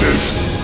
forces.